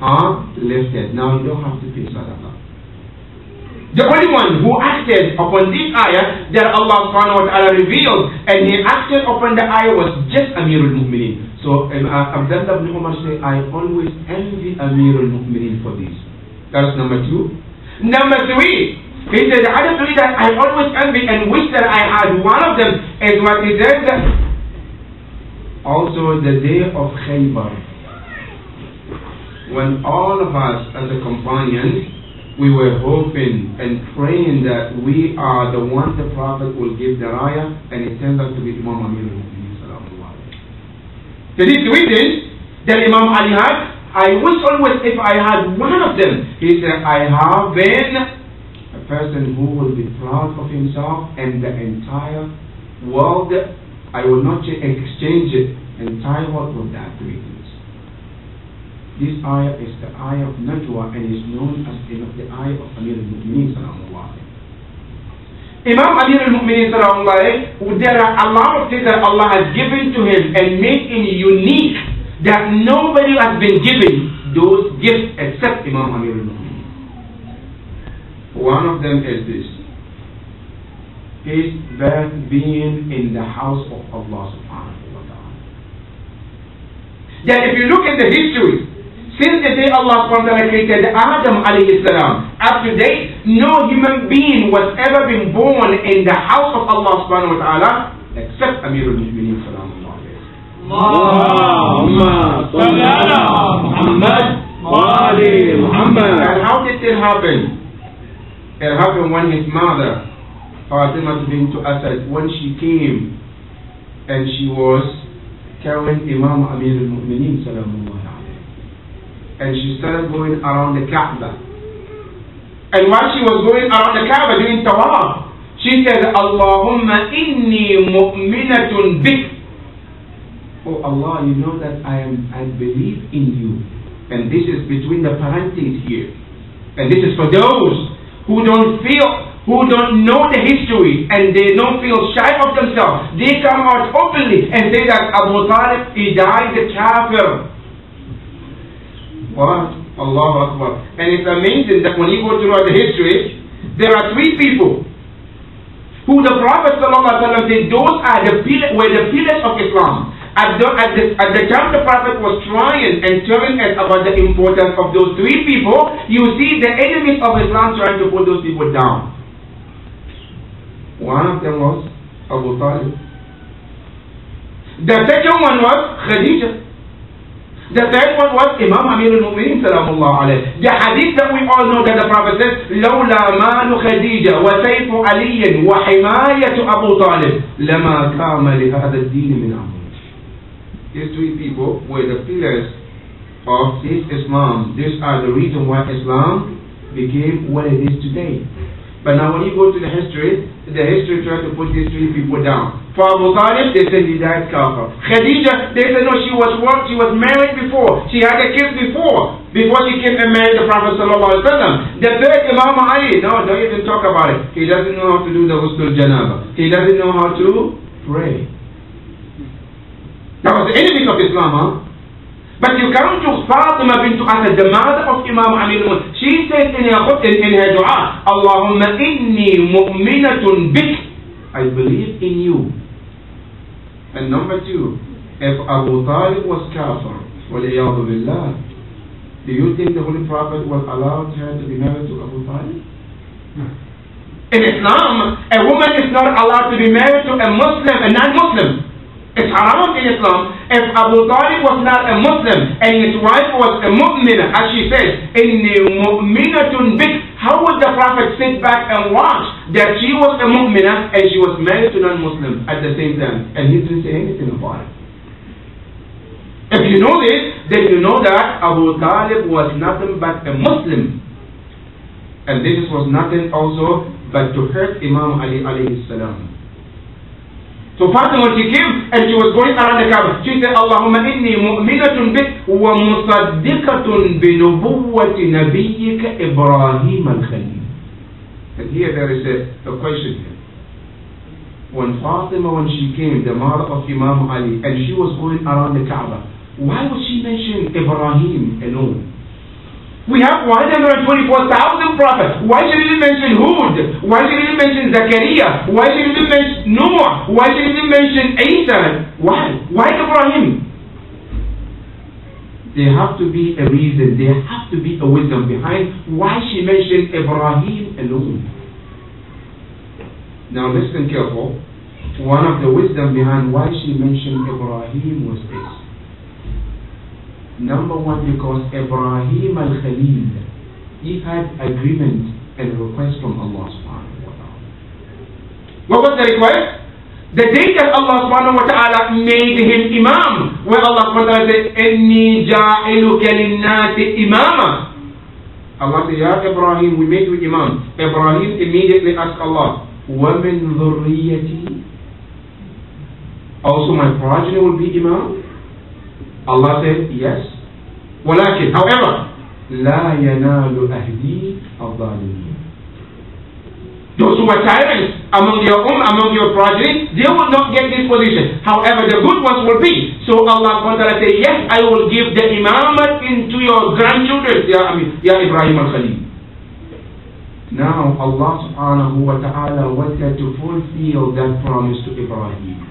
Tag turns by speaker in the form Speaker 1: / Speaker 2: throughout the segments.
Speaker 1: are lifted. Now you don't have to pay sadaqah. The only one who acted upon this ayah that Allah subhanahu wa ta'ala revealed and he acted upon the ayah was just Amirul Mu'mineen. So uh, Abdullah ibn Umar said, I always envy Amirul Mu'mineen for this. That's number two. Number three, he said, the other three that I always envy and wish that I had one of them is what he said. Also the day of Khaybar. When all of us as a companions we were hoping and praying that we are the ones the Prophet will give the raya, and it turned out to be Imam Amir So this reason that Imam Ali had, I wish always if I had one of them. He said, I have been a person who will be proud of himself and the entire world. I will not exchange it entire world for that reason. This ayah is the ayah of Najwa and is known as the, ayah of Amir al-Mu'mineen Imam Amir al-Mu'mineen there are a lot of things that Allah has given to him and made him unique that nobody has been given those gifts except Imam Amir al-Mu'mineen. One of them is this. is that being in the house of Allah subhanahu wa ta'ala. That if you look at the history since the day Allah SWT created Adam alayhi salam, up to date, no human being was ever been born in the house of Allah subhanahu wa ta'ala except Amirul Mu'mineen salam And how did it happen? It happened when his mother, Fatima bint Asad, when she came and she was carrying Imam Amirul Mu'mineen salam and she started going around the Kaaba. And while she was going around the Kaaba doing tawaf, she said, Allahumma inni mu'minatun bik. Oh Allah, you know that I am I believe in you. And this is between the parentheses here. And this is for those who don't feel who don't know the history and they don't feel shy of themselves. They come out openly and say that Abu Talib, he died the kafir. What? Allah Akbar. And it's amazing that when you go through the history, there are three people who the Prophet ﷺ said those are the pillars, were the pillars of Islam. At the, at, the, at the time the Prophet was trying and telling us about the importance of those three people, you see the enemies of Islam trying to put those people down. One of them was Abu Talib. The second one was Khadijah. The third one was Imam Amir al-Mu'minin salamullah alayh. The hadith that we all know that the Prophet says, لولا مال خديجة وسيف علي وحماية أبو طالب لما كام لهذا الدين من أمر. These three people were the pillars of this Islam. These are the reason why Islam became what it is today. But now when you go to the history, the history tries to put these three people down. For Abu Talib, they said he died kafir. Khadija, they said no, she was what? She was married before. She had a kid before. Before she came and married the Prophet Sallallahu Alaihi Wasallam. The third Imam Ali, no, don't even talk about it. He doesn't know how to do the Ghusl Janaba. He doesn't know how to pray. That was the enemies of Islam, huh? But you come to Fatima bint Asad, the mother of Imam Ali She said in her, in her dua, Allahumma inni mu'minatun bik. I believe in you. And number two, if Abu Talib was kafir, وَلِيَعْضُ billah, do you think the Holy Prophet was allowed her to be married to Abu Talib? In Islam, a woman is not allowed to be married to a Muslim, a non-Muslim. It's haram in Islam. If Abu Talib was not a Muslim and his wife was a mu'mina, as she says, إِنِّي مُؤْمِنَةٌ بِكَ How would the Prophet sit back and watch that she was a mu'mina and she was married to non-Muslim at the same time and he didn't say anything about it? If you know this, then you know that Abu Talib was nothing but a Muslim. And this was nothing also but to hurt Imam Ali alayhi salam. So Fatima when she came and she was going around the Kaaba, she said, Allahumma inni mu'minatun bik wa musaddiqatun bi nubuwwati nabiyyika Ibrahim al-Khalil. And here there is a, a question here. When Fatima, when she came, the mother of Imam Ali, and she was going around the Kaaba, why would she mention Ibrahim alone? Why 124,000 prophets? Why should he mention Hud? Why should he mention Zachariah? Why should he mention Noah? Why should he mention Isa? Why? Why Ibrahim? There have to be a reason, there have to be a wisdom behind why she mentioned Ibrahim alone. Now listen careful. One of the wisdom behind why she mentioned Ibrahim was this. Number one, because Ibrahim al-Khalil, he had agreement and request from Allah subhanahu wa ta'ala. What was the request? The day that Allah subhanahu wa ta'ala made him imam, where Allah subhanahu wa ta'ala said, إِنِّي جَاعِلُكَ لِلنَّاسِ إِمَامًا Allah said, Ya Ibrahim, we made you imam. Ibrahim immediately asked Allah, وَمِن ذُرِّيَّتِي Also my progeny will be imam? Allah said, yes. ولكن, however, لا ينال أهدي الظالمين those who are tyrants among your own, among your progeny, they will not get this position. However, the good ones will be. So Allah SWT say, yes, I will give the imamate into your grandchildren, Ya, I mean, ya Ibrahim al-Khalil. Now Allah subhanahu wa ta'ala wanted to fulfill that promise to Ibrahim.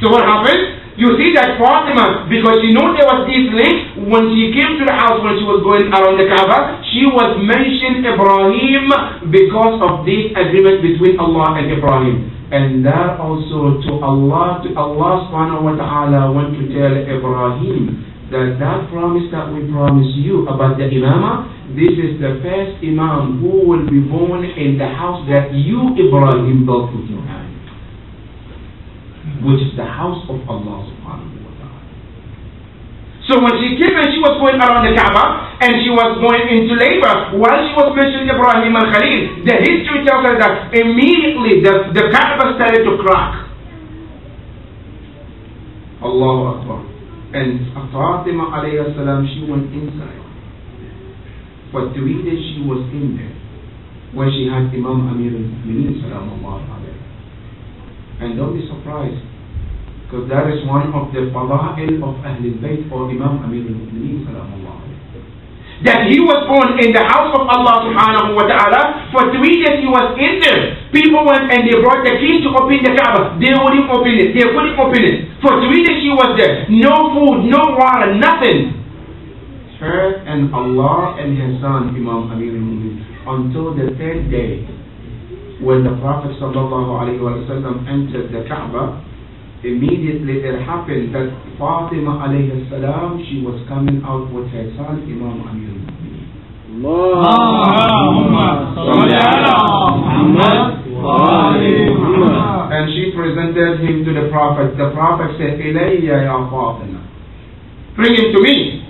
Speaker 1: So what happened? You see that Fatima, because she knew there was this link, when she came to the house when she was going around the Kaaba, she was mentioned Ibrahim because of this agreement between Allah and Ibrahim. And that also to Allah, to Allah subhanahu wa ta'ala want to tell Ibrahim that that promise that we promise you about the Imamah, this is the first Imam who will be born in the house that you, Ibrahim, built with your which is the house of Allah subhanahu wa ta'ala. So when she came and she was going around the Kaaba and she was going into labor, while she was mentioning Ibrahim al Khalil, the history tells us that immediately the, the Kaaba started to crack. Allahu Akbar. And Fatima alayhi salam, she went inside. For three days she was in there, where she had Imam Amir al-Mu'mineen salam Allah and don't be surprised, because that is one of the fada'il of Ahlul Bayt or Imam Amir al-Mu'mineen that he was born in the house of Allah subhanahu wa ta'ala. For three days he was in there. People went and they brought the keys to open the Kaaba. They wouldn't open it. They wouldn't open it. For three days he was there. No food, no water, nothing. Her and Allah and his son, Imam Amir al-Mu'mineen, until the third day when the Prophet ﷺ entered the Kaaba, immediately it happened that Fatima alayhi salam, she was coming out with her son, Imam Amir and she presented him to the Prophet. The Prophet said, Ilayya ya Fatima. Bring him to me.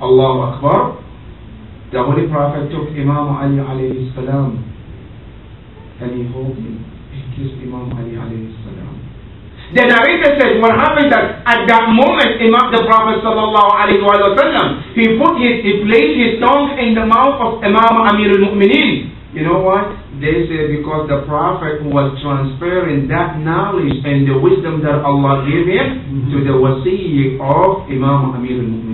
Speaker 1: Allahu Akbar. The Holy Prophet took Imam Ali alayhi salam and he hold him. He kissed Imam Ali alayhi salam. The narrator says what happened that at that moment Imam the Prophet sallallahu alayhi wa sallam, he put his, he placed his tongue in the mouth of Imam Amir al-Mu'mineen. You know what? They say because the Prophet was transferring that knowledge and the wisdom that Allah gave him mm-hmm. to the wasi of Imam Amir al-Mu'mineen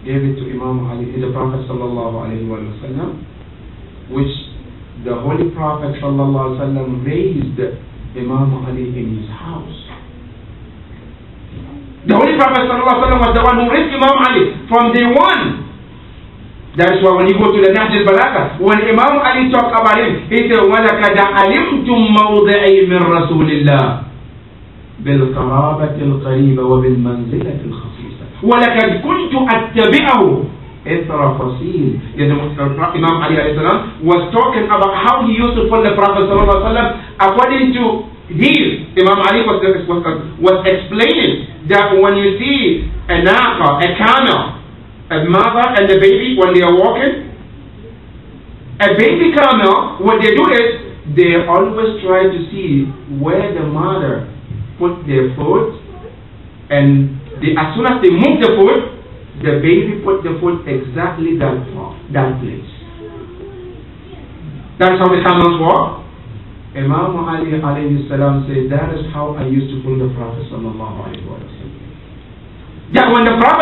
Speaker 1: Gave it to Imam Ali, the Prophet sallallahu alayhi wa sallam which the Holy Prophet ﷺ raised Imam Ali in his house. The Holy Prophet ﷺ was the one who raised Imam Ali from day one. That's why when you go to the Nahj al-Balagha, when Imam Ali talked about him, he said, وَلَكَدَ عَلِمْتُمْ مَوْضِعِي مِنْ رَسُولِ اللَّهِ بِالْقَرَابَةِ الْقَرِيبَةِ وَبِالْمَنْزِلَةِ الْخَصِيصَةِ وَلَكَدْ كُنْتُ أَتَّبِعَهُ Ithra Fasil. Imam Ali was talking about how he used to follow the Prophet according to his. Imam Ali was, was, was explaining that when you see a naqa, a camel, a mother and the baby when they are walking, a baby camel, what they do is they always try to see where the mother put their foot and they, as soon as they move the foot, the baby put the foot exactly that far, that place. That's how the camels walk. Imam Ali alayhi salam said, that is how I used to pull the Prophet sallallahu alayhi wa sallam. That when the Prophet